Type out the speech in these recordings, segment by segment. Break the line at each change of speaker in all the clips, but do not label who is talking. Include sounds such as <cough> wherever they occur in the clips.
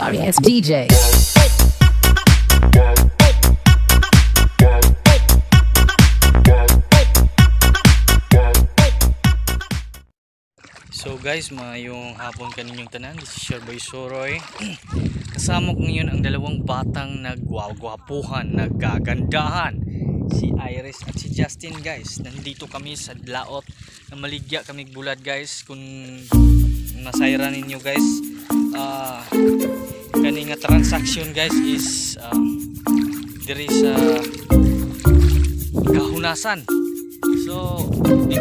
sorry ass DJ.
So guys, mayong hapon kaninyong tanan. This is your boy Soroy. <clears throat> Kasama ko ngayon ang dalawang batang nagwagwapuhan, naggagandahan. Si Iris at si Justin guys. Nandito kami sa Dlaot. Maligya kami bulad guys. Kung nasayra ninyo guys. Ah kani nga transaction guys is uh, diri sa kahunasan. So, di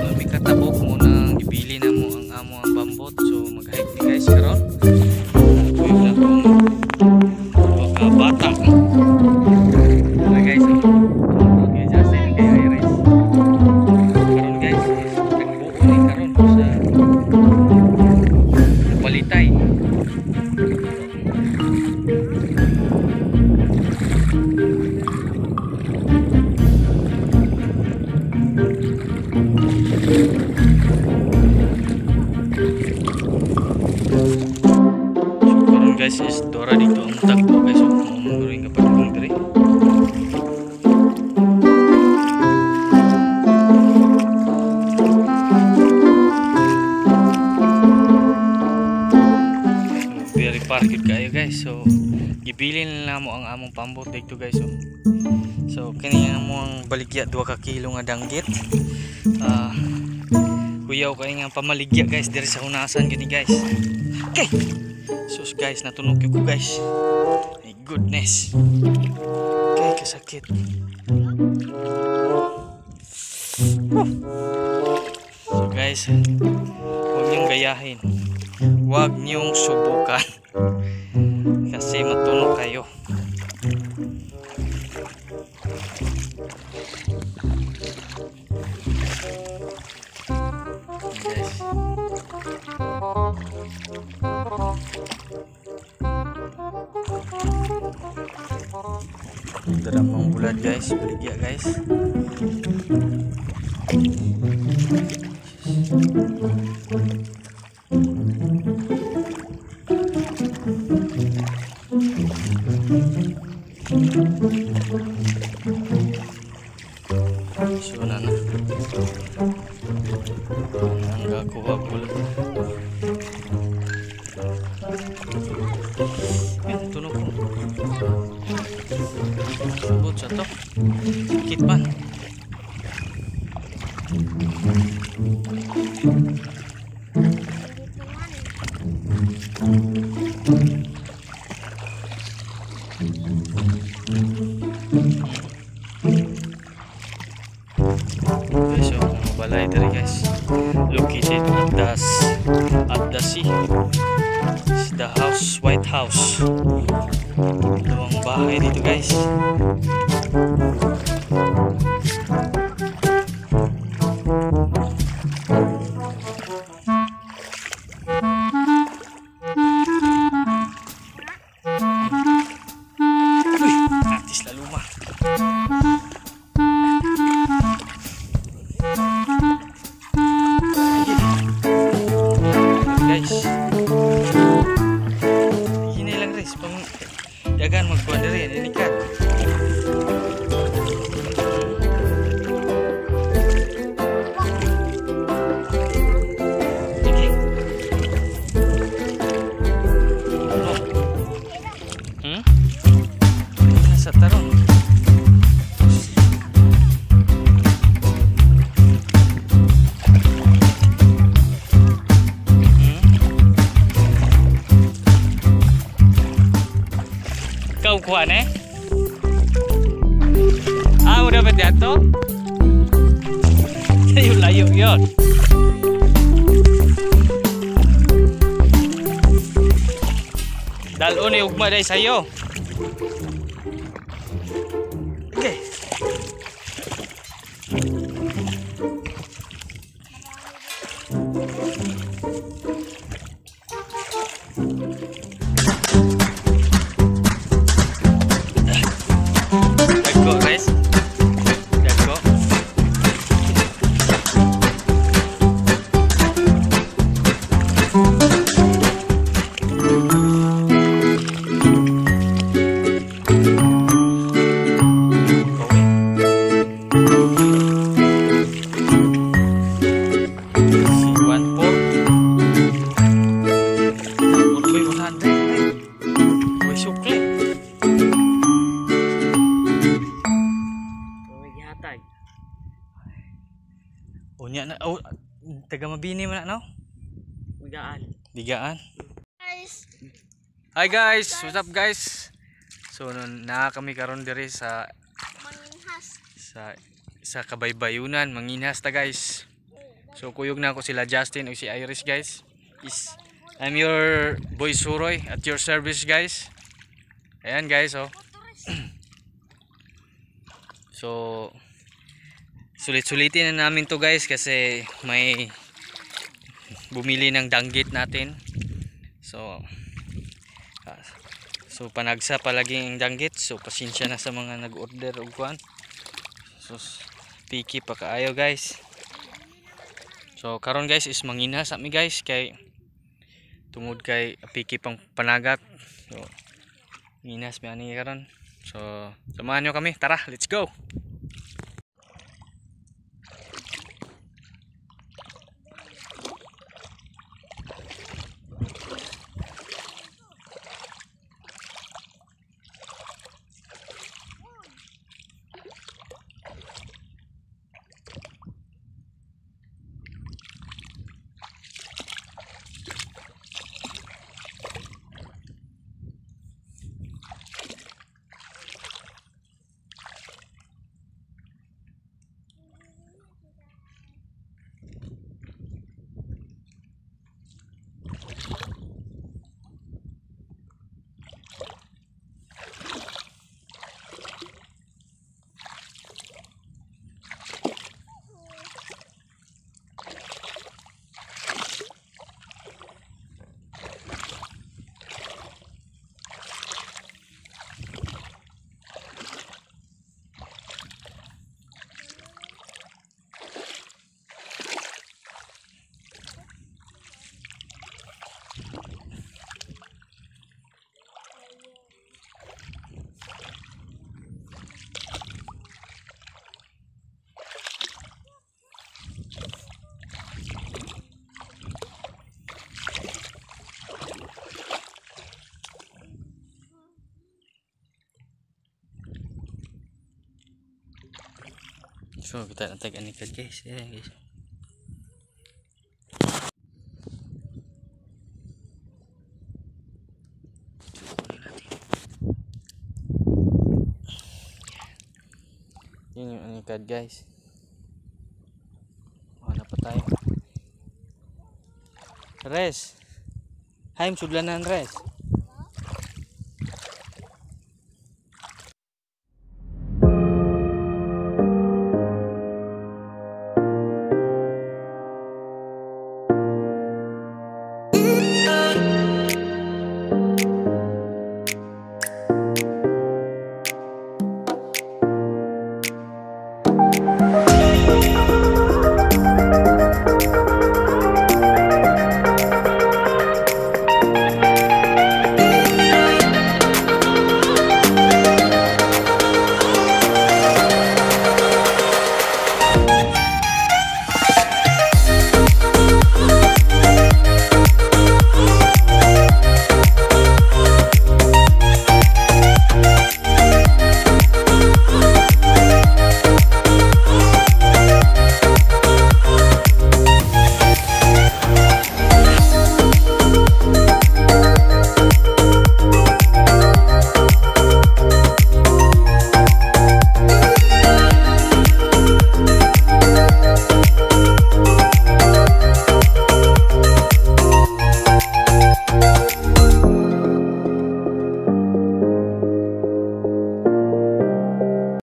Parked kayo guys. So gibilin na mo ang among pambot dito guys. So, so kani mo ang baligya 2 ka kilo nga danggit. Ah kuyaw kay nga pamaligya guys diri sa hunasan gini guys. Okay. Sus guys, natunog ko guys. My goodness. Okay, kasakit. So guys, huwag niyong gayahin. Huwag niyong subukan. Kasi matunog kayo. Guys. Daramang bulan guys, baligya guys. Ang gakuha bulan. Yan, tunog ko. Subot sa to. Sakit man. House, House. Dalawang bahay dito guys. perempuan eh. Ah, udah beti ato. Sayu yuk. Lah, yon. Dalun oh, ni ugma dari sayo. Okay. Mabini mo na no?
Magaan.
Digaan.
Guys,
Hi guys, what's up guys? So nun na kami karon diri sa
manginhas.
sa sa kabaybayunan, manginhas ta guys. So kuyog na ako sila Justin o si Iris guys. Is I'm your boy Suroy at your service guys. Ayan guys oh. <clears throat> so sulit-sulitin na namin to guys kasi may bumili ng danggit natin. So ah, so panagsa palagi ang danggit. So pasensya na sa mga nag-order og kuan. Sus, picky pa kaayo guys. So karon guys is mangina sa mi guys kay tungod kay picky pang panagat. So minas mi ani karon. So samahan nyo kami. Tara, let's go. So kita natag ani kad guys. Ayan guys. Yun yung anikad guys. Wala pa tayo. Res. Haim sudlanan res.